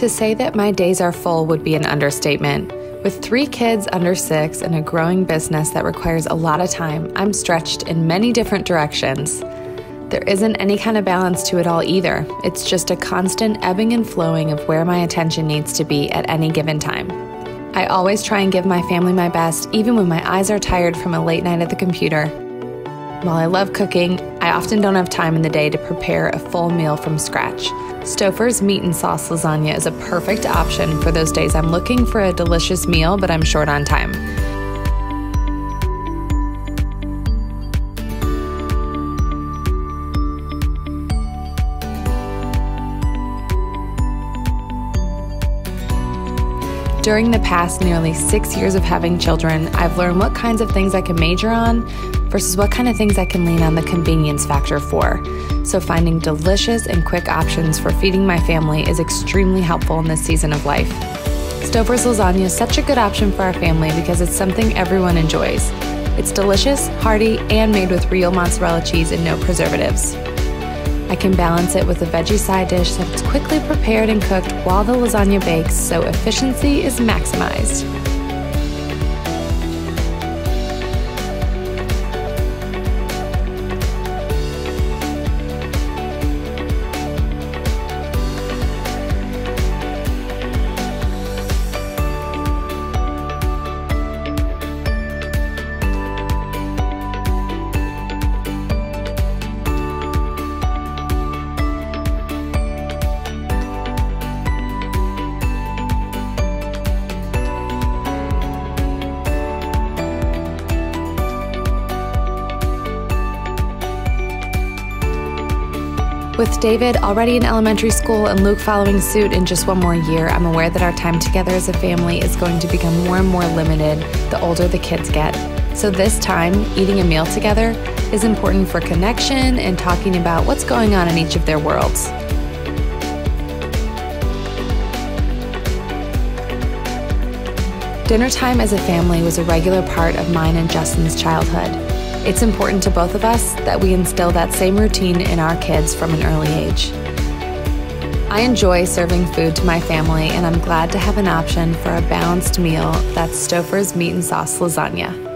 To say that my days are full would be an understatement. With three kids under six and a growing business that requires a lot of time, I'm stretched in many different directions. There isn't any kind of balance to it all either. It's just a constant ebbing and flowing of where my attention needs to be at any given time. I always try and give my family my best, even when my eyes are tired from a late night at the computer. While I love cooking, I often don't have time in the day to prepare a full meal from scratch. Stouffer's meat and sauce lasagna is a perfect option for those days I'm looking for a delicious meal but I'm short on time. During the past nearly six years of having children, I've learned what kinds of things I can major on versus what kind of things I can lean on the convenience factor for. So, finding delicious and quick options for feeding my family is extremely helpful in this season of life. Stouffer's lasagna is such a good option for our family because it's something everyone enjoys. It's delicious, hearty, and made with real mozzarella cheese and no preservatives. I can balance it with a veggie side dish that's quickly prepared and cooked while the lasagna bakes, so efficiency is maximized. With David already in elementary school and Luke following suit in just one more year, I'm aware that our time together as a family is going to become more and more limited the older the kids get. So, this time, eating a meal together is important for connection and talking about what's going on in each of their worlds. Dinner time as a family was a regular part of mine and Justin's childhood. It's important to both of us that we instill that same routine in our kids from an early age. I enjoy serving food to my family, and I'm glad to have an option for a balanced meal that's Stouffer's meat and sauce lasagna.